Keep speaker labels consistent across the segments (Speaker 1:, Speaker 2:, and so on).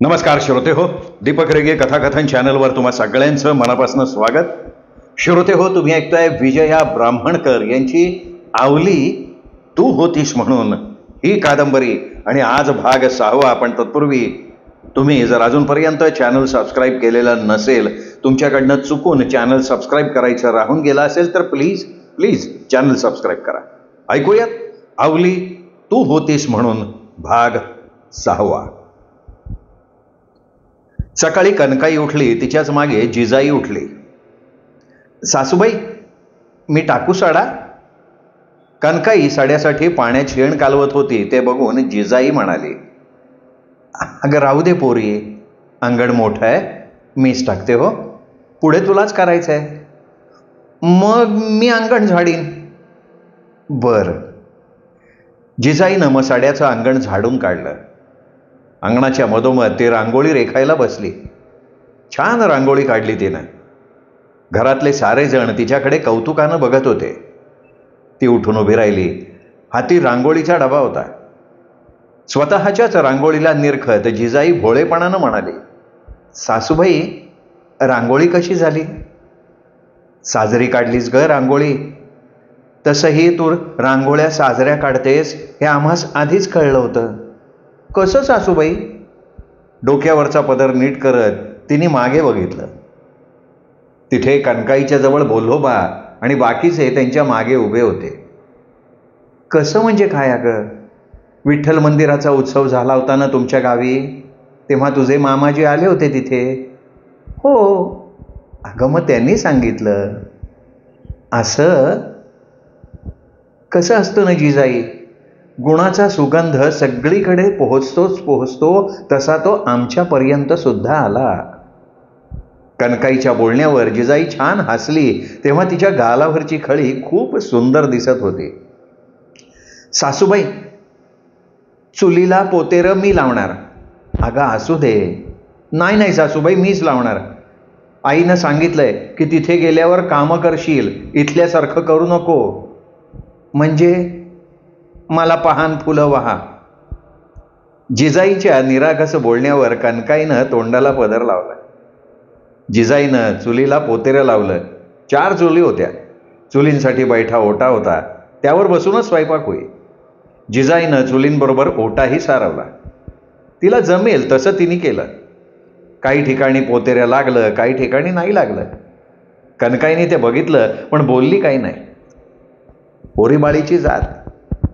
Speaker 1: नमस्कार श्रोते हो दीपक रेगे कथाकथन चॅनलवर तुम्हा सगळ्यांचं मनापासून स्वागत. श्रोते हो तुम्ही ऐकताय विजया ब्राह्मणकर यांची आवली तू होतीस म्हणून. ही कादंबरी आणि आज भाग सहावा पण तत्पूर्वी तुम्ही जर अजूनपर्यंत चॅनल सबस्क्राईब केलेलं नसेल तुमच्याकडनं चुकून चॅनल सबस्क्राईब करायचं राहून गेलं असेल तर प्लीज प्लीज चॅनल सबस्क्राईब करा. ऐकूयात? आवली तू होतीस म्हणून भाग सहावा. सकाळी कनकाई उठली तिच्याच मागे जिजाई उठली. सासूबाई मी टाकू साडा? कनकाई साड्यासाठी पाण्यात शेण कालवत होती ते बघून जिजाई म्हणाली अगं राहू दे पोरी अंगण मोठं आहे मीच टाकते हो. पुढे तुलाच करायचं आहे मग मी अंगण झाडीन. बरं. जिजाईनं मग साड्याचं अंगण झाडून काढलं. अंगणाच्या मधोमध ती रांगोळी रेखायला बसली. छान रांगोळी काढली तिनं. घरातले सारेजण तिच्याकडे कौतुकानं बघत होते. ती उठून उभी राहिली. हाती रांगोळीचा डबा होता. स्वतःच्याच रांगोळीला निरखत जिजाई भोळेपणानं म्हणाली सासूबाई रांगोळी कशी झाली? साजरी काढलीस ग रांगोळी. तसंही तू रांगोळ्या साजऱ्या काढतेस हे आम्हास आधीच कळलं होतं. कसं सासूबाई? डोक्यावरचा पदर नीट करत तिने मागे बघितलं. तिथे कनकाईच्या जवळ बोल्होबा आणि बाकीचे त्यांच्या मागे उभे होते. कसं म्हणजे काय अगं? विठ्ठल मंदिराचा उत्सव झाला होता ना तुमच्या गावी? तेव्हा तुझे मामाजी आले होते तिथे? हो. अगं मग त्यांनी सांगितलं. असं? कसं असतं ना जिजाई? गुणाचा सुगंध सगळीकडे पोहोचतोच पोहोचतो तसा तो आमच्यापर्यंत सुद्धा आला. कनकाईच्या बोलण्यावर जिजाई छान हसली तेव्हा तिच्या गालावरची खळी खूप सुंदर दिसत होती. सासूबाई चुलीला पोतेर मी लावणार. अगं असू दे. नाही नाही सासूबाई मीच लावणार. आईनं सांगितलंय की तिथे गेल्यावर कामं करशील इथल्यासारखं करू नको. म्हणजे मला पहान फुलं वहा. जिजाईच्या निरागस बोलण्यावर कनकाईनं तोंडाला पदर लावला. जिजाईनं चुलीला पोतेरं लावलं. चार चुली होत्या. चुलींसाठी बैठा ओटा होता. त्यावर बसूनच स्वयंपाक होई. जिजाईनं चुलींबरोबर ओटाही सारवला. तिला जमेल तसं तिने केलं. काही ठिकाणी पोतेऱ्या लागलं काही ठिकाणी नाही लागलं. कनकाईने ते बघितलं पण बोलली काही नाही. पोरीबाळीची जात.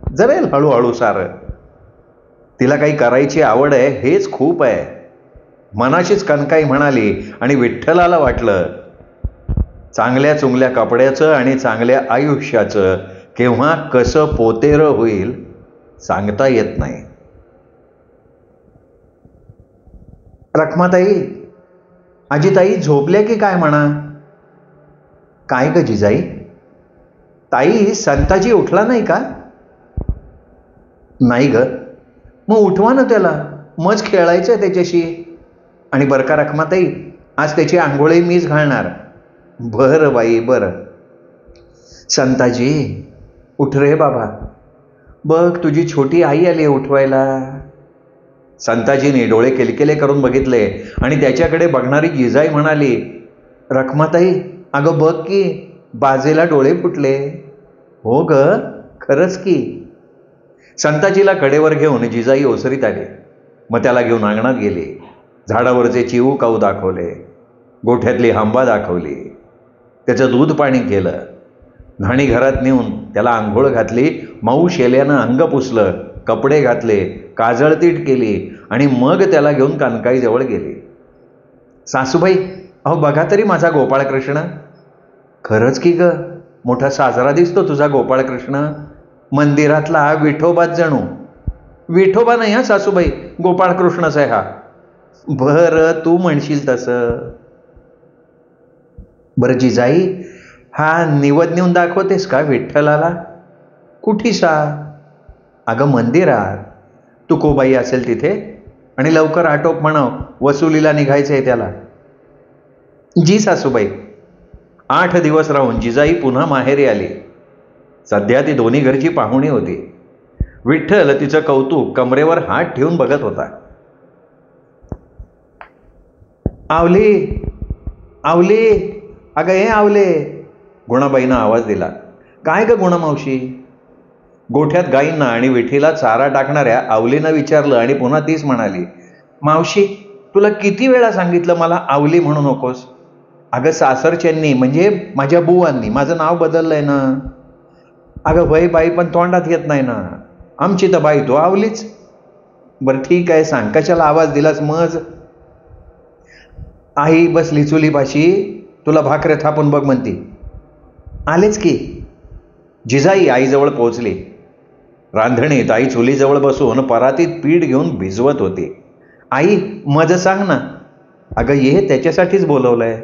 Speaker 1: जमेल हळूहळू सारं. तिला काही करायची आवड आहे हेच खूप आहे. मनाशीच कणकाई म्हणाली आणि विठ्ठलाला वाटलं चांगल्या चुंगल्या कपड्याचं आणि चांगल्या आयुष्याचं केव्हा कसं पोतेरं होईल सांगता येत नाही. रखमाताई आजीताई झोपल्या की काय म्हणा? काय ग जिजाई? ताई संताजी उठला नाही का? नाही ग. मग उठवा ना त्याला. मज खेळायचं आहे त्याच्याशी. आणि बरं का रखमाताई आज त्याची आंघोळी मीच घालणार. बरं बाई बरं. संताजी उठ रे बाबा. बघ तुझी छोटी आई आली उठवायला. संताजीने डोळे केलकेले करून बघितले आणि त्याच्याकडे बघणारी जिजाई म्हणाली रखमाताई अगं बघ की बाजेला डोळे फुटले. हो ग खरंच की. संताजीला कडेवर घेऊन जिजाई ओसरीत आले. मग त्याला घेऊन अंगणात गेली. झाडावरचे चिऊ काऊ दाखवले. गोठ्यातली हांबा दाखवली. त्याचं दूध पाणी केलं. न्हाणी घरात नेऊन त्याला आंघोळ घातली. माऊ शेल्यानं अंग पुसलं. कपडे घातले. काजळतीट केली. आणि मग त्याला घेऊन कनकाईजवळ गेली. सासूबाई अहो बघा तरी माझा गोपाळकृष्ण. खरंच की ग? मोठा साजरा दिसतो तुझा गोपाळकृष्ण. मंदिरातला विठोबात जणू. विठोबा नाही हा सासूबाई. गोपाळकृष्णच आहे हा. बरं तू म्हणशील तसं. बरं जिजाई हा निवद नेऊन दाखवतेस का विठ्ठलाला? कुठी सा? अगं मंदिरात. तुकोबाई असेल तिथे. आणि लवकर आटोप म्हणाव वसुलीला निघायचं आहे त्याला. जी सासूबाई. आठ दिवस राहून जिजाई पुन्हा माहेरी आली. सध्या ती दोन्ही घरची पाहुणी होती. विठ्ठल तिचं कौतुक कमरेवर हात ठेवून बघत होता. आवली आवली अगं हे आवले. गुणाबाईनं आवाज दिला. काय ग गुणामावशी गोठ्यात गाईंना आणि विठीला चारा टाकणाऱ्या आवलीनं विचारलं आणि पुन्हा तीच म्हणाली मावशी तुला किती वेळा सांगितलं मला आवली म्हणू नकोस? अगं सासरच्यांनी म्हणजे माझ्या बुवांनी माझं नाव बदललंय ना. अगं बाई बाई पण तोंडात येत नाही ना. आमची तर बाई तू आवलीच बरं ठीक आहे सांग. कशाला आवाज दिलास मज? आई बसली चुलीपाशी. तुला भाकरे थापून बघ म्हणती. आलेच की. जिजाई आईजवळ पोचली रांधणीत आई चुलीजवळ बसून परातीत पीठ घेऊन भिजवत होती. आई मज सांग ना. अगं ये त्याच्यासाठीच बोलवलं आहे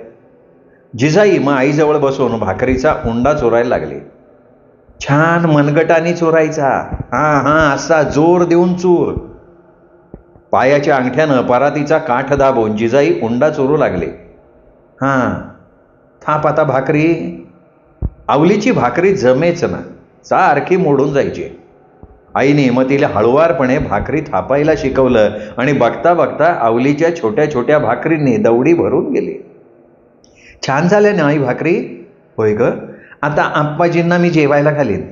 Speaker 1: जिजाई मग आईजवळ बसून भाकरीचा उंडा चोरायला लागली. छान मनगटाने चोरायचा. हां हां असा जोर देऊन चूर. पायाच्या अंगठ्यानं परातीचा काठ दाबून जिजाई उंडा चोरू लागले. हां थाप आता भाकरी. आवलीची भाकरी जमेच ना सारखी मोडून जायची. आईने मग तिला हळुवारपणे भाकरी थापायला शिकवलं आणि बघता बघता आवलीच्या छोट्या छोट्या भाकरींनी दवडी भरून गेली. छान झाल्या ना आई भाकरी होय ग? आता आप्पाजींना मी जेवायला घालीन.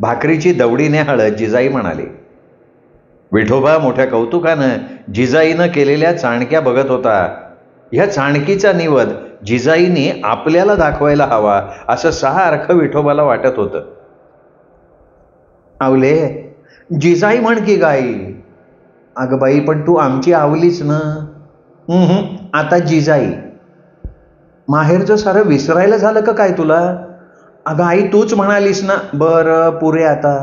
Speaker 1: भाकरीची दवडी हळद जिजाई म्हणाली. विठोबा मोठ्या कौतुकानं जिजाईनं केलेल्या चाणक्या बघत होता. ह्या चाणकीचा निवद जिजाईने आपल्याला दाखवायला हवा असं सारखं विठोबाला वाटत होतं. आवले जिजाई म्हण की गाई अगं बाई पण तू आमची आवलीच ना. आता जिजाई. माहेरचं सारं विसरायला झालं का काय तुला? अगं आई तूच म्हणालीस ना. बरं पुरे आता.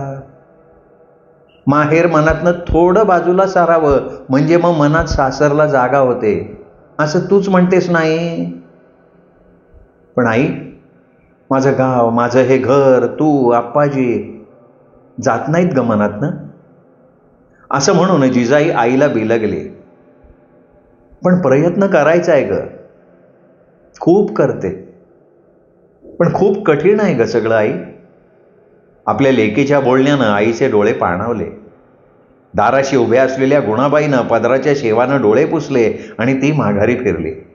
Speaker 1: माहेर मनातनं थोडं बाजूला सारावं म्हणजे मग मनात सासरला जागा होते. असं तूच म्हणतेस नाही पण आई माझं गाव माझं हे घर तू आप्पाजी जात नाहीत ग मनातनं. असं म्हणून जिजाई आईला बिलगले. पण प्रयत्न करायचा आहे ग. खूप करते. पण खूप कठीण आहे ग सगळं आई. आपल्या लेकीच्या बोलण्यानं आईचे डोळे पाणावले. दाराशी उभ्या असलेल्या गुणाबाईनं पदराच्या शेवानं डोळे पुसले आणि ती माघारी फिरली.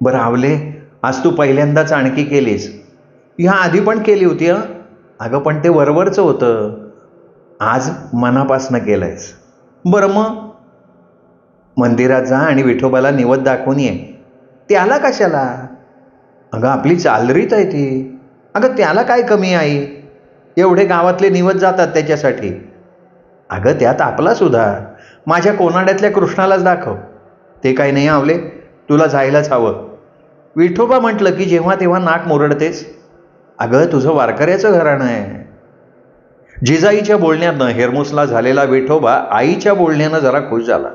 Speaker 1: बरं आवले आज तू पहिल्यांदाच आणखी केलीस. ह्या आधी पण केली होती हं? अगं पण ते वरवरचं होतं. आज मनापासनं आहेस बरं मग? मंदिरात जा आणि विठोबाला निवत दाखवून ये. त्याला कशाला? अगं आपली चालरीत आहे ती. अगं त्याला काय कमी आहे? एवढे गावातले निवत जातात त्याच्यासाठी. अगं त्यात आपला सुद्धा. माझ्या कोनाड्यातल्या कृष्णालाच दाखव. ते काय नाही आवले. तुला जायलाच हवं. विठोबा म्हटलं की जेव्हा तेव्हा नाक मुरडतेच. अगं तुझं वारकऱ्याचं घराणं आहे. जिजाईच्या बोलण्यानं हेरमुसला झालेला विठोबा आईच्या बोलण्यानं जरा खुश झाला.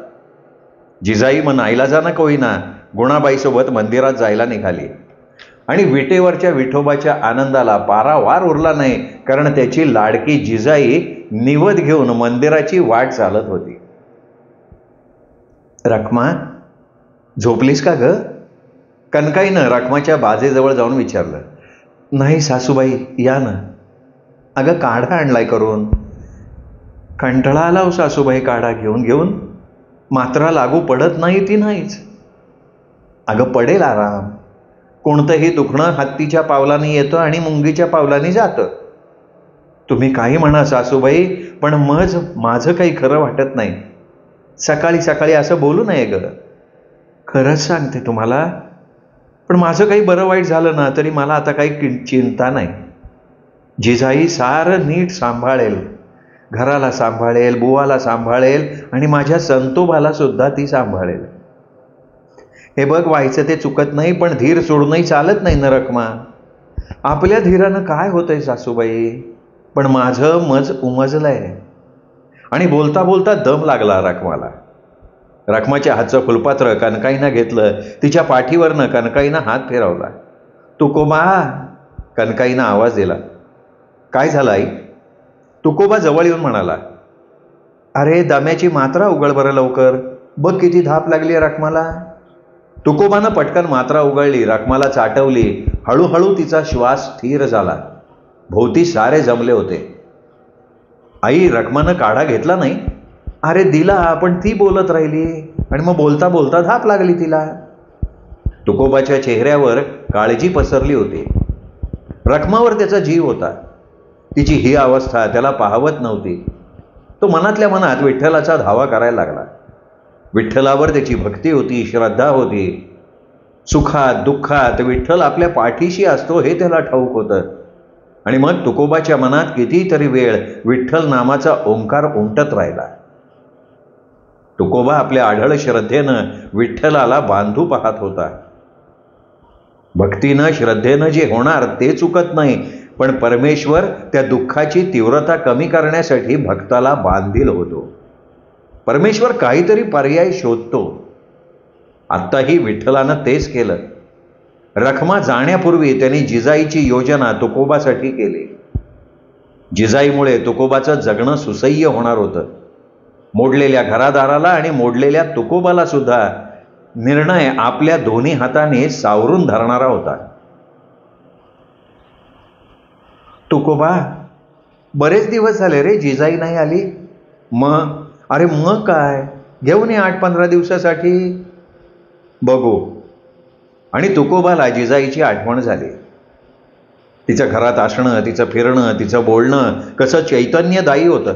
Speaker 1: जिजाई मग आईला जाणं कोईना गुणाबाईसोबत मंदिरात जायला निघाली. आणि विटेवरच्या विठोबाच्या आनंदाला पारावार उरला नाही कारण त्याची लाडकी जिजाई निवद घेऊन मंदिराची वाट चालत होती. रखमा झोपलीस का ग? कनकाईनं रखमाच्या बाजेजवळ जाऊन विचारलं. नाही सासूबाई या ना. अगं काढा आणलाय करून. कंटाळा आला हो सासूबाई काढा घेऊन घेऊन. मात्रा लागू पडत नाही ती नाहीच. अगं पडेल आराम. कोणतंही दुखणं हत्तीच्या पावलाने येतं आणि मुंगीच्या पावलाने जातं. तुम्ही काही म्हणा सासूबाई पण मज माझं काही खरं वाटत नाही. सकाळी सकाळी असं बोलू नये ग. खरंच सांगते तुम्हाला पण माझं काही बरं वाईट झालं ना तरी मला आता काही चिंता नाही. जिजाई सारं नीट सांभाळेल. घराला सांभाळेल बुवाला सांभाळेल आणि माझ्या संतोबाला सुद्धा ती सांभाळेल. हे बघ व्हायचं ते चुकत नाही पण धीर सोडूनही चालत नाही ना रखमा. आपल्या धीरानं काय होतंय सासूबाई? पण माझं मज उमजलंय. आणि बोलता बोलता दम लागला रखमाला. रखमाच्या हातचं फुलपात्र कनकाईनं घेतलं तिच्या पाठीवरनं कनकाईनं हात फिरवला. तुकोबा कनकाईनं आवाज दिला. काय झालं आई? तुकोबा जवळ येऊन म्हणाला. अरे दम्याची मात्रा उघड बरं लवकर. बघ किती धाप लागली रखमाला. तुकोबानं पटकन मात्रा उघडली रखमाला चाटवली. हळूहळू तिचा श्वास स्थिर झाला. भोवती सारे जमले होते. आई रखमानं काढा घेतला नाही? अरे दिला पण ती बोलत राहिली. आणि मग बोलता बोलता धाप लागली तिला. तुकोबाच्या चेहऱ्यावर काळजी पसरली होती. रखमावर त्याचा जीव होता. तिची ही अवस्था त्याला पाहवत नव्हती. तो मनातल्या मनात विठ्ठलाचा धावा करायला लागला. विठ्ठलावर त्याची भक्ती होती श्रद्धा होती. सुखात दुःखात विठ्ठल आपल्या पाठीशी असतो हे त्याला ठाऊक होतं. आणि मग तुकोबाच्या मनात कितीतरी वेळ विठ्ठल नामाचा ओंकार उमटत राहिला. तुकोबा आपल्या आढळ श्रद्धेनं विठ्ठलाला बांधू पाहत होता. भक्तीनं श्रद्धेनं जे होणार ते चुकत नाही पण परमेश्वर त्या दुःखाची तीव्रता कमी करण्यासाठी भक्ताला बांधील होतो. परमेश्वर काहीतरी पर्याय शोधतो. आत्ताही विठ्ठलानं तेच केलं. रखमा जाण्यापूर्वी त्यांनी जिजाईची योजना तुकोबासाठी केली. जिजाईमुळे तुकोबाचं जगणं सुसह्य होणार होतं. मोडलेल्या घरादाराला आणि मोडलेल्या तुकोबाला सुद्धा निर्णय आपल्या दोन्ही हाताने सावरून धरणारा होता. तुकोबा बरेच दिवस झाले रे जिजाई नाही आली. मग अरे मग काय? घेऊन ये आठ पंधरा दिवसासाठी. बघू. आणि तुकोबाला जिजाईची आठवण झाली. तिच्या घरात असणं तिचं फिरणं तिचं बोलणं कसं चैतन्यदायी होतं.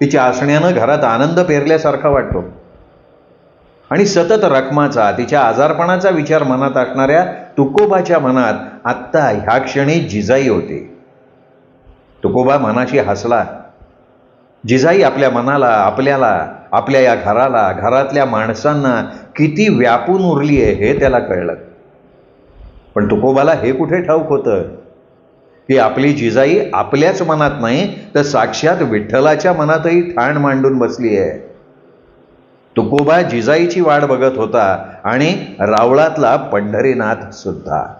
Speaker 1: तिच्या असण्यानं घरात आनंद पेरल्यासारखा वाटतो. आणि सतत रकमाचा तिच्या आजारपणाचा विचार मनात असणाऱ्या तुकोबाच्या मनात आत्ता ह्या क्षणी जिजाई होती. तुकोबा मनाशी हसला. जिजाई आपल्या मनाला आपल्याला आपल्या या घराला घरातल्या माणसांना किती व्यापून उरली आहे हे त्याला कळलं. पण तुकोबाला हे कुठे ठाऊक होतं? की आपली जिजाई आपल्याच मनात नाही तर साक्षात विठ्ठलाच्या मनातही ठाण मांडून बसली आहे. तुकोबा जिजाईची वाट बघत होता आणि रावळातला पंढरीनाथ सुद्धा.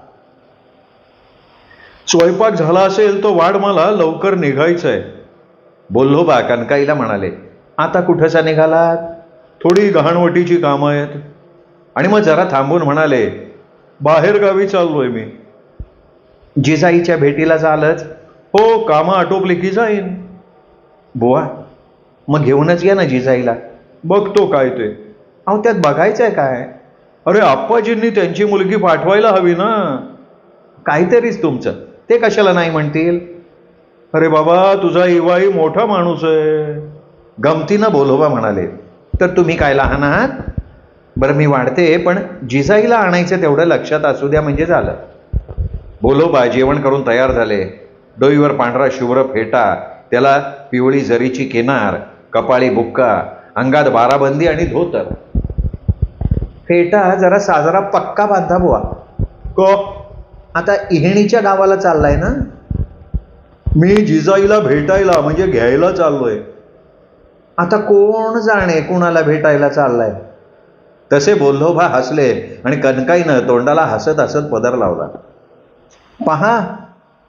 Speaker 1: स्वयंपाक झाला असेल तो वाढ मला लवकर निघायचंय. आहे बा कनकाईला म्हणाले आता कुठंसा निघालात? थोडी गहाणवटीची कामं आहेत. आणि मग जरा थांबून म्हणाले बाहेर गावी चाललोय मी. जिजाईच्या भेटीला झालंच? हो कामं आटोपली की जाईन. बुवा मग घेऊनच या ना जिजाईला. बघतो काय ते. अहो त्यात बघायचं आहे काय? अरे आप्पाजींनी त्यांची मुलगी पाठवायला हवी ना. काहीतरीच तुमचं. ते कशाला नाही म्हणतील? अरे बाबा तुझा इवाई मोठा माणूस आहे. गमतीनं बोलोबा म्हणाले तर तुम्ही काय लहान आहात? बरं मी वाढते पण जिजाईला आणायचं तेवढं लक्षात असू द्या म्हणजे झालं. बोलोबा जेवण करून तयार झाले. डोईवर पांढरा शुभ्र फेटा त्याला पिवळी जरीची किनार कपाळी बुक्का अंगात बाराबंदी आणि धोतर. फेटा जरा साजरा पक्का बांधा बुवा. को? आता इहेणीच्या गावाला चाललाय ना? मी जिजाईला भेटायला म्हणजे घ्यायला चाललोय. आता कोण जाणे कुणाला भेटायला चाललाय? तसे बोल्लोभा हसले आणि कनकाईनं तोंडाला हसत हसत पदर लावला. पहा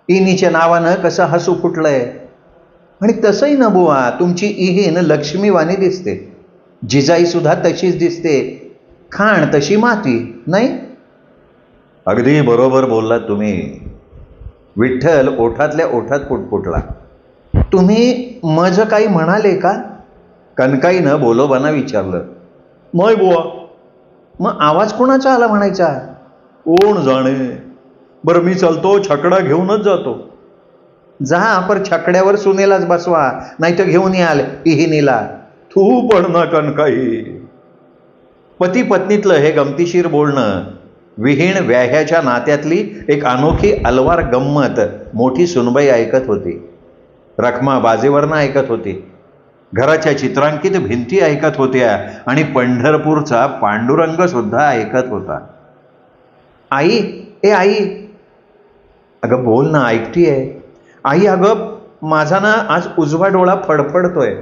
Speaker 1: इनीच्या नावानं कसं हसू फुटलंय. आणि तसंही न बुवा तुमची इहीन लक्ष्मीवाणी दिसते. जिजाई सुद्धा तशीच दिसते. खाण तशी माती नाही? अगदी बरोबर बोललात तुम्ही. विठ्ठल ओठातल्या ओठात पुटपुटला. तुम्ही मज काही म्हणाले का? कनकाईनं बोलोबांना विचारलं. मय बुवा. मग आवाज कोणाचा आला म्हणायचा? कोण जाणे? बरं मी चालतो छकडा घेऊनच जातो. जा पर छकड्यावर सुनेलाच बसवा नाही तर घेऊन याल इहिनीला. थू पण ना कनकाई पती पत्नीतलं हे गमतीशीर बोलणं विहीण व्याह्याच्या नात्यातली एक अनोखी अलवार गंमत मोठी सुनबाई ऐकत होती. रखमा बाजेवरनं ऐकत होती. घराच्या चित्रांकित भिंती ऐकत होत्या आणि पंढरपूरचा पांडुरंग सुद्धा ऐकत होता. आई ए आई. अगं बोल ना ऐकतीये. आई अगं माझा ना आज उजवा डोळा फडफडतोय.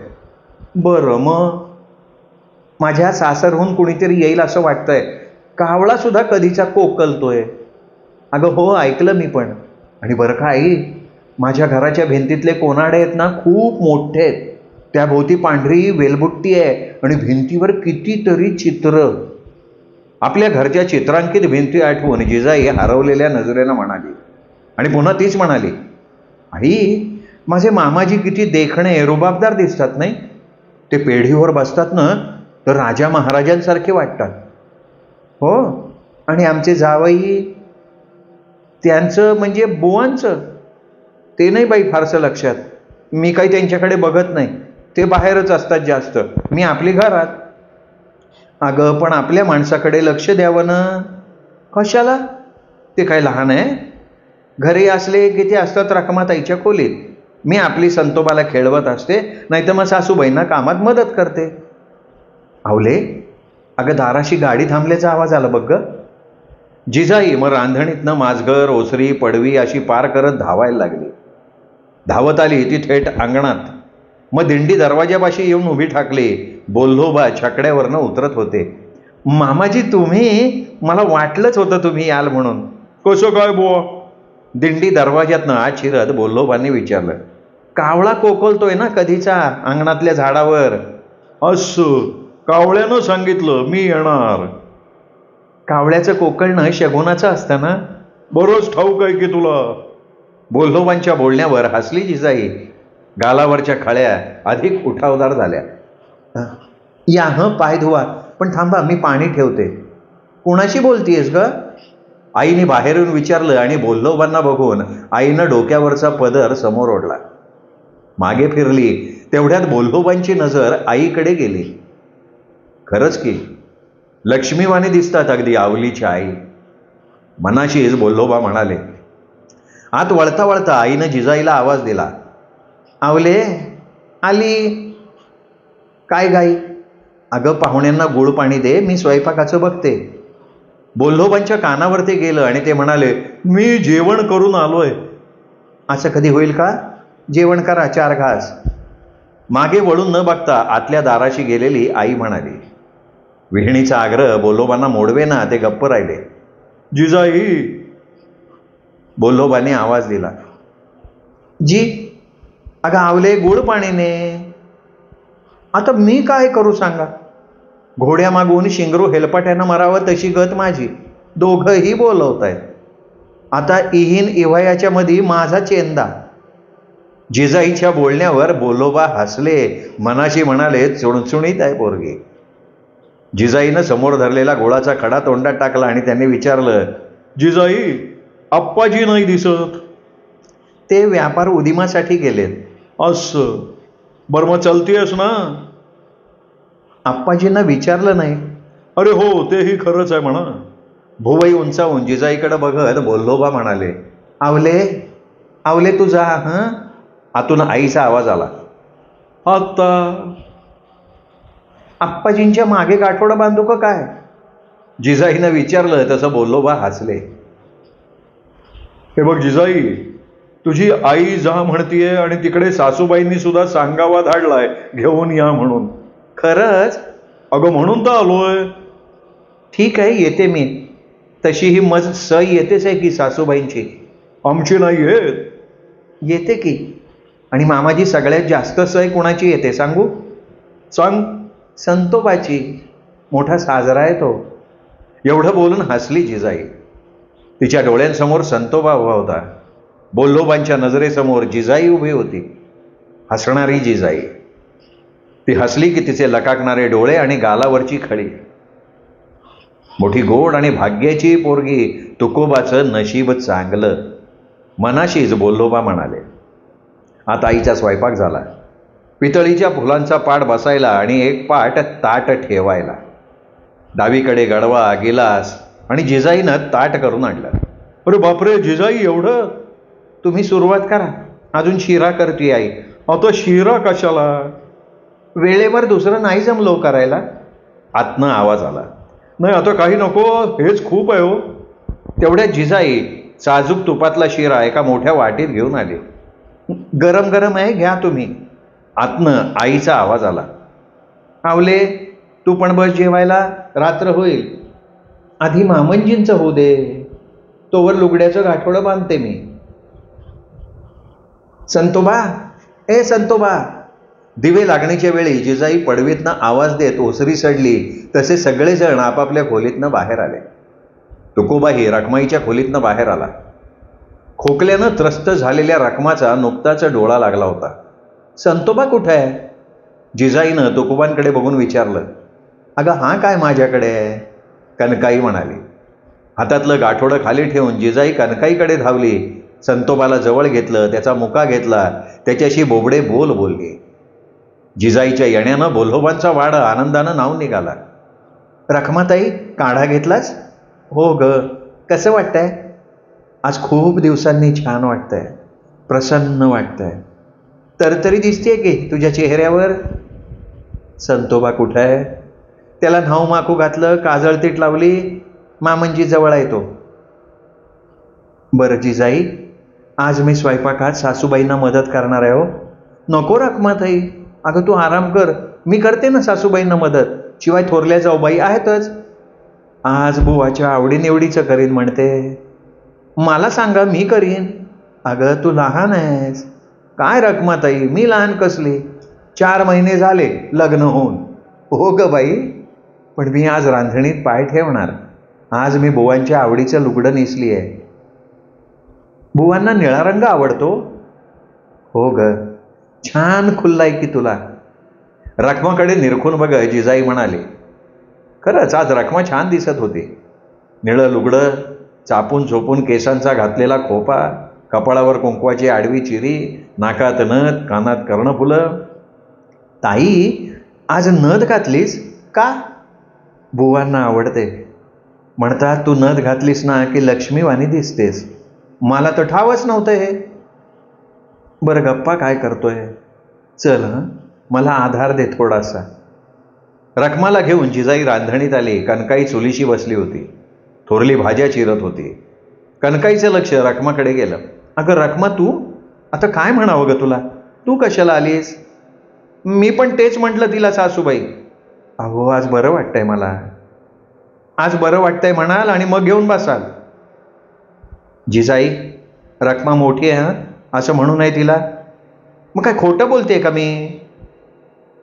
Speaker 1: बरं मग? माझ्या सासरहून कुणीतरी येईल असं वाटतंय. कावळा सुद्धा कधीचा कोकलतोय. अगं हो ऐकलं मी पण. आणि बरं का आई माझ्या घराच्या भिंतीतले कोनाडे आहेत ना खूप मोठे आहेत. त्या भोवती पांढरी वेलबुट्टी आहे आणि भिंतीवर कितीतरी चित्र. आपल्या घरच्या चित्रांकित भिंती आठवून जिजाई हरवलेल्या नजरेनं म्हणाली. आणि पुन्हा तीच म्हणाली आई माझे मामाजी किती देखणे रुबाबदार दिसतात नाही? ते पेढीवर बसतात ना तर राजा महाराजांसारखे वाटतात. हो? आणि आमचे जावई त्यांचं म्हणजे बुवांचं ते नाही बाई फारसं लक्षात. मी काही त्यांच्याकडे बघत नाही. ते बाहेरच असतात जास्त. मी आपली घरात. अगं पण आपल्या माणसाकडे लक्ष द्यावं ना? कशाला? ते काय लहान आहे? घरी असले की ते असतात रकमाताईच्या खोलीत. मी आपली संतोबाला खेळवत असते नाही तर मग सासूबाईंना कामात मदत करते. आवले अगं दाराशी गाडी थांबल्याचा आवाज आला बघ ग. जिजाई मग रांधणीतनं माजघर ओसरी पडवी अशी पार करत धावायला लागली. धावत आली ती थेट अंगणात. मग दिंडी दरवाजापाशी येऊन उभी ठाकली. बोल्लोबा छकड्यावरनं उतरत होते. मामाजी तुम्ही? मला वाटलंच होतं तुम्ही याल म्हणून. कसं काय बुवा? दिंडी दरवाज्यातनं आत शिरत बोल्लोबांनी विचारलं. कावळा कोकलतोय ना कधीचा अंगणातल्या झाडावर? असं. कावळ्यानं सांगितलं मी येणार. कावळ्याचं कोकळणं शगुनाचं असतं ना? बरोच ठाऊक आहे की तुला. बोल्लोबांच्या बोलण्यावर हसली जिजाई. गालावरच्या खळ्या अधिक उठावदार झाल्या. या हं पाय धुवा. पण थांबा मी पाणी ठेवते. कोणाशी बोलतीयस ग? आईने बाहेरून विचारलं आणि बोल्लोबांना बघून आईनं डोक्यावरचा पदर समोर ओढला. मागे फिरली तेवढ्यात बोल्लोबांची नजर आईकडे गेली. खरंच की. लक्ष्मीवाणी दिसतात अगदी आवलीची आई. मनाशीच बोल्लोबा म्हणाले आत वळता वळता आईनं जिजाईला आवाज दिला आवले आली. काय गाई? अगं पाहुण्यांना गुळ पाणी दे मी स्वयंपाकाचं बघते. बोल्लोबांच्या कानावर ते गेलं आणि ते म्हणाले मी जेवण करून आलोय. असं कधी होईल का? जेवण करा चार घास. मागे वळून न बघता आतल्या दाराशी गेलेली आई म्हणाली विहिणीचा आग्रह बोलोबांना मोडवे ना ते गप्प राहिले. जिजाई! बोलोबाने आवाज दिला. जी अगं आवले गोड पाणीने. आता मी काय करू सांगा? घोड्या मागून शिंगरू हेलपाट्यानं मरावं तशी गत माझी. दोघंही बोलवत आहेत आता इहीन इव्हायाच्या मध्ये माझा चेंदा. जिजाईच्या बोलण्यावर बोलोबा हसले. मनाशी म्हणाले चुणचुणीत आहे पोरगी. जिजाईनं समोर धरलेला गोळाचा खडा तोंडात टाकला आणि त्यांनी विचारलं जिजाई आप्पाजी नाही दिसत. ते व्यापार उदिमासाठी गेलेत. असं? बरं मग चलतीयस ना? आप्पाजींना विचारलं नाही. अरे हो तेही खरंच आहे म्हणा. भुवई उंचावून जिजाईकडे बघत बोल्लोबा म्हणाले आवले आवले तू जा हं? आतून आईचा आवाज आला. आता आप्पाजींच्या मागे गाठोडं बांधू का काय? जिजाईनं विचारलं तसं बोल्लोबा हसले. हे बघ जिजाई तुझी आई जा म्हणतीये आणि तिकडे सासूबाईंनी सुद्धा सांगावा धाडलाय घेऊन या म्हणून. खरंच? अगं म्हणून तर आलोय. ठीक आहे येते मी. तशी ही मज सई येतेच आहे की सासूबाईंची? आमची नाही येत. येते की. आणि मामाजी सगळ्यात जास्त सय कुणाची येते सांगू? सांग. संतोबाची मोठा साजरा आहे तो. एवढं बोलून हसली जिजाई. तिच्या डोळ्यांसमोर संतोबा उभा होता. बोल्लोबांच्या नजरेसमोर जिजाई उभी होती. हसणारी जिजाई. ती हसली की तिचे लकाकणारे डोळे आणि गालावरची खळी. मोठी गोड आणि भाग्याची पोरगी तुकोबाचं नशीब चांगलं. मनाशीच बोल्लोबा म्हणाले. आता आईचा स्वयंपाक झाला. पितळीच्या फुलांचा पाट बसायला आणि एक पाट ताट ठेवायला. डावीकडे गडवा गिलास आणि जिजाईनं ताट करून आणलं. अरे बापरे जिजाई एवढं? तुम्ही सुरुवात करा. अजून शिरा करते आई. आता शिरा कशाला? वेळेवर दुसरं नाही जमलो करायला. आतनं आवाज आला. नाही आता काही नको. हेच खूप आहे हो. तेवढ्या जिजाई साजूक तुपातला शिरा एका मोठ्या वाटीत घेऊन आली. गरम गरम आहे घ्या तुम्ही. आतनं आईचा आवाज आला. आवले तू पण बस जेवायला रात्र होईल. आधी मामंजींचं होऊ दे. तोवर लुगड्याचं गाठोडं बांधते मी. संतोबा ए संतोबा. दिवे लागण्याच्या वेळी जिजाई पडवीतनं आवाज देत ओसरी सडली. तसे सगळेजण आपापल्या खोलीतनं बाहेर आले. तुकोबाही रखमाईच्या खोलीतनं बाहेर आला. खोकल्यानं त्रस्त झालेल्या रखमाचा नुकताचा डोळा लागला होता. संतोबा कुठं आहे? जिजाईनं तुकोबांकडे बघून विचारलं अगं हा काय माझ्याकडे आहे? कनकाई म्हणाली हातातलं गाठोडं खाली ठेवून जिजाई कनकाईकडे धावली. संतोबाला जवळ घेतलं त्याचा मुका घेतला त्याच्याशी बोबडे बोल बोलले. जिजाईच्या येण्यानं बोल्होबांचा वाडा आनंदानं नाव निघाला. रखमाताई काढा घेतलास? हो ग. कसं वाटतंय? आज खूप दिवसांनी छान वाटतंय. प्रसन्न वाटतंय. तरतरी दिसते की तुझ्या चेहऱ्यावर? संतोबा कुठं आहे? त्याला न्हाऊ माकू घातलं काजळ तीट लावली मामंजी जवळ आहे तो. बरं जिजाई आज मी स्वयंपाकात सासूबाईंना मदत करणार आहे हो. नको रखमाताई. अगं तू आराम कर. मी करते ना सासूबाईंना मदत. शिवाय थोरल्या जाऊबाई आहेतच. आज बुवाच्या आवडीनिवडीचं करीन म्हणते. मला सांगा मी करीन. अगं तू लहान आहेस. काय रखमाताई मी लहान कसली? चार महिने झाले लग्न होऊन. हो ग बाई पण मी आज रांधणीत पाय ठेवणार. आज मी बुवांच्या आवडीचं लुगडं नेसली आहे. बुवांना निळा रंग आवडतो? हो ग. छान खुल्लाय की तुला. रकमाकडे निरखून बघ जिजाई म्हणाले. खरंच आज रकमा छान दिसत होती. निळं लुगडं चापून झोपून केसांचा घातलेला खोपा कपाळावर कुंकवाची आडवी चिरी नाकात नथ कानात कर्णफुलं. ताई आज नथ घातलीस का? बुवांना आवडते. म्हणतात तू नथ घातलीस ना की लक्ष्मीवाणी दिसतेस. मला तर ठावच नव्हतं हे. बरं गप्पा काय करतोय? चल मला आधार दे थोडासा. रखमाला घेऊन जिजाई रांधणीत आली. कनकाई चुलीशी बसली होती. थोरली भाज्या चिरत होती. कनकाईचं लक्ष रखमाकडे गेलं. अगं रखमा तू आता काय म्हणावं गं तुला? तू कशाला आलीस? मी पण तेच म्हटलं तिला सासूबाई. अहो आज बरं वाटतंय मला. आज बरं वाटतंय म्हणाल आणि मग घेऊन बसाल. जिजाई रखमा मोठी आहे हां? असं म्हणू नाही तिला. मग काय खोटं बोलते का मी?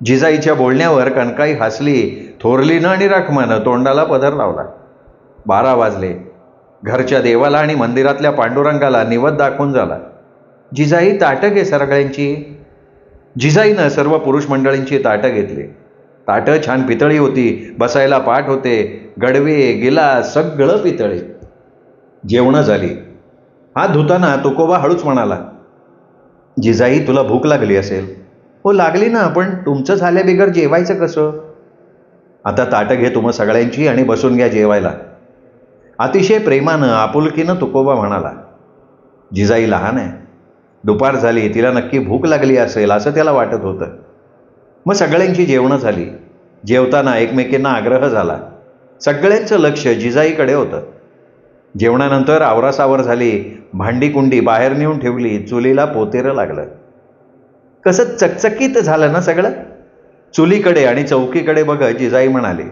Speaker 1: जिजाईच्या बोलण्यावर कणकाई हसली थोरलीनं आणि रखमानं तोंडाला पदर लावला. बारा वाजले. घरच्या देवाला आणि मंदिरातल्या पांडुरंगाला निवद दाखवून झाला. जिजाई ताटं घे सगळ्यांची जिजाईनं सर्व पुरुष मंडळींची ताटं घेतली. ताटं छान पितळी होती. बसायला पाठ होते. गडवे गिलास सगळं पितळी. जेवणं झाली. हात धुताना तुकोबा हळूच म्हणाला जिजाई तुला भूक लागली असेल. हो लागली ना पण तुमचं झाल्याबिगर जेवायचं कसं? आता ताटं घे तुम्हा सगळ्यांची आणि बसून घ्या जेवायला. अतिशय प्रेमानं आपुलकीनं तुकोबा म्हणाला जिजाई लहान आहे. दुपार झाली तिला नक्की भूक लागली असेल असं त्याला वाटत होतं. मग सगळ्यांची जेवणं झाली. जेवताना एकमेकींना आग्रह झाला. सगळ्यांचं लक्ष जिजाईकडे होतं. जेवणानंतर आवरासावर झाली भांडी कुंडी बाहेर नेऊन ठेवली चुलीला पोतेरं लागलं. कसं चकचकीत झालं ना सगळं? चुलीकडे आणि चौकीकडे बघ जिजाई म्हणाली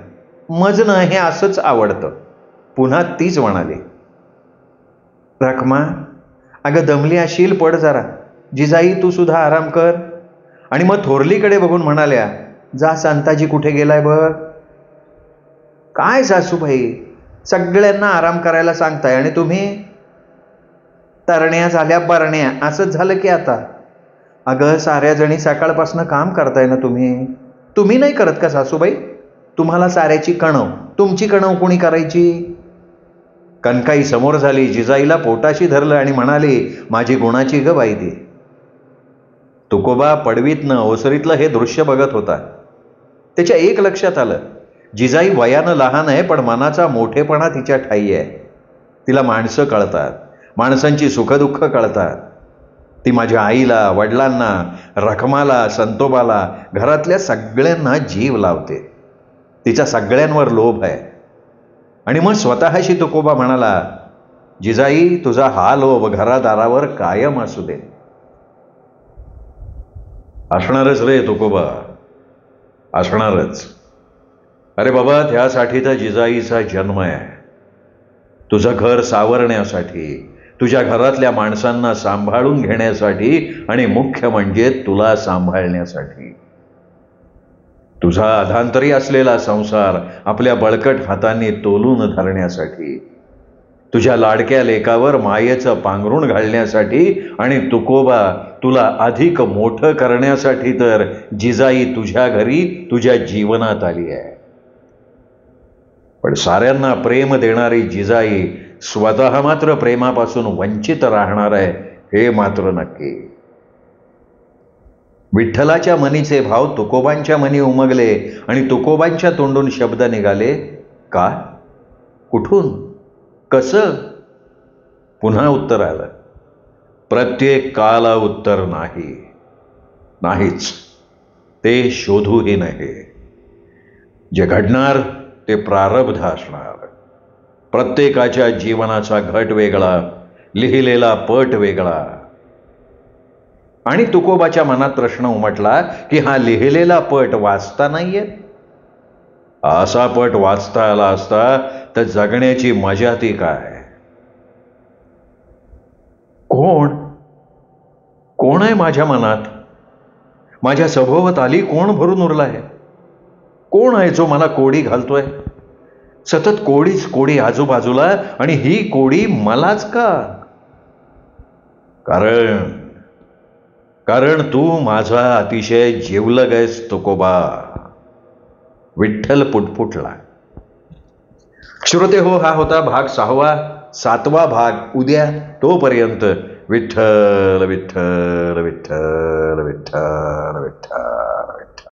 Speaker 1: मजनं हे असंच आवडतं. पुन्हा तीच म्हणाली रखमा अगं दमली अशील पड जरा. जिजाई तू सुद्धा आराम कर. आणि मग थोरलीकडे बघून म्हणाल्या जा सांताजी कुठे गेलाय बघ. काय सासूबाई सगळ्यांना आराम करायला सांगताय आणि तुम्ही? तरण्या झाल्या बरण्या असंच झालं की आता. अगं साऱ्या जणी सकाळपासून काम करताय ना तुम्ही? तुम्ही नाही करत का सासूबाई? तुम्हाला साऱ्याची कणव तुमची कणव कोणी करायची? कणकाई समोर झाली जिजाईला पोटाशी धरलं आणि म्हणाली माझी गुणाची ग बाई दी तुकोबा पडवीतनं ओसरीतलं हे दृश्य बघत होता. त्याच्या एक लक्षात आलं जिजाई वयानं लहान आहे पण मनाचा मोठेपणा तिच्या ठाई आहे. तिला माणसं कळतात माणसांची सुखदुःख कळतात. ती माझ्या आईला वडिलांना रखमाला संतोबाला घरातल्या सगळ्यांना जीव लावते. तिचा सगळ्यांवर लोभ आहे. आणि मग स्वतःशी तुकोबा म्हणाला जिजाई तुझा हा लोभ घरादारावर कायम असू दे. असणारच रे तुकोबा असणारच. अरे बाबा त्यासाठी तर जिजाईचा जन्म आहे. तुझं घर सावरण्यासाठी तुझ्या घरातल्या माणसांना सांभाळून घेण्यासाठी आणि मुख्य म्हणजे तुला सांभाळण्यासाठी. तुझा अधांतरी असलेला संसार आपल्या बळकट हातांनी तोलून धरण्यासाठी तुझ्या लाडक्या लेकावर मायेचं पांघरुण घालण्यासाठी आणि तुकोबा तुला अधिक मोठं करण्यासाठी तर जिजाई तुझ्या घरी तुझ्या जीवनात आली आहे. पण साऱ्यांना प्रेम देणारी जिजाई स्वतः मात्र प्रेमापासून वंचित राहणार आहे हे मात्र नक्की. विठ्ठलाच्या मनीचे भाव तुकोबांच्या मनी उमगले आणि तुकोबांच्या तोंडून शब्द निघाले का कुठून? कसं? पुन्हा उत्तर आलं प्रत्येक काला उत्तर नाही. नाहीच. ते शोधूही नाही जे घडणार ते प्रारब्ध असणार. प्रत्येकाच्या जीवनाचा घट वेगळा लिहिलेला पट वेगळा. आणि तुकोबाच्या मनात प्रश्न उमटला की हा लिहिलेला पट वाचता नाहीये? असा पट वाचता आला असता तर जगण्याची मजा ती काय? कोण? कोण आहे माझ्या मनात? माझ्या सभोवत आली कोण भरून उरला आहे कोण आहे जो मला कोडी घालतोय? सतत कोडीच कोडी आजूबाजूला आणि ही कोडी मलाच का? कारण कारण तू माझा अतिशय जेवलग आहेस तुकोबा. विठ्ठल पुटपुटला. श्रोते हो हा होता भाग सहावा. सातवा भाग उद्या तोपर्यंत विठ्ठल विठ्ठल विठ्ठल विठ्ठल विठ्ठल.